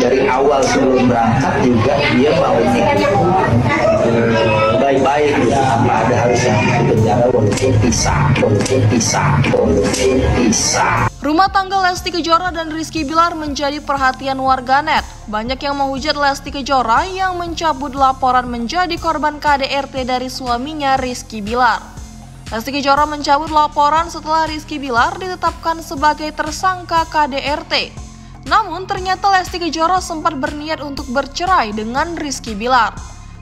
dari awal sebelum berangkat juga dia maunya baik-baik gitu tanpa ada harus yang penjara walaupun pisah walaupun pisah walaupun pisah Rumah tangga Lesti Kejora dan Rizky Bilar menjadi perhatian warganet. Banyak yang menghujat Lesti Kejora yang mencabut laporan menjadi korban KDRT dari suaminya Rizky Bilar. Lesti Kejora mencabut laporan setelah Rizky Bilar ditetapkan sebagai tersangka KDRT. Namun ternyata Lesti Kejora sempat berniat untuk bercerai dengan Rizky Bilar.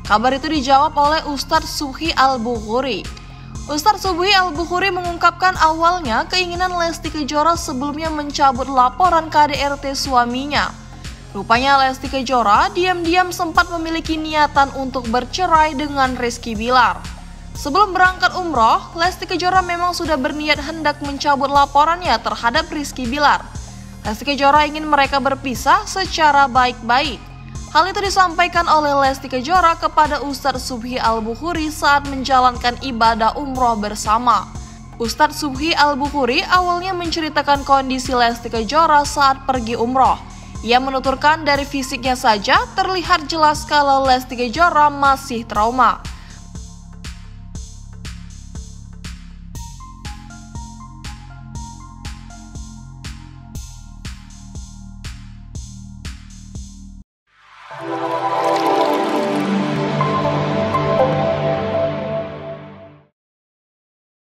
Kabar itu dijawab oleh Ustadz Suhi Al-Bukhuri. Ustadz Subuhi Al-Bukhuri mengungkapkan awalnya keinginan Lesti Kejora sebelumnya mencabut laporan KDRT suaminya. Rupanya Lesti Kejora diam-diam sempat memiliki niatan untuk bercerai dengan Rizky Bilar. Sebelum berangkat umroh, Lesti Kejora memang sudah berniat hendak mencabut laporannya terhadap Rizky Bilar. Lesti Kejora ingin mereka berpisah secara baik-baik. Hal itu disampaikan oleh Lesti Kejora kepada Ustadz Subhi Al-Bukhuri saat menjalankan ibadah umroh bersama. Ustadz Subhi Al-Bukhuri awalnya menceritakan kondisi Lesti Kejora saat pergi umroh. Ia menuturkan dari fisiknya saja terlihat jelas kalau Lesti Kejora masih trauma.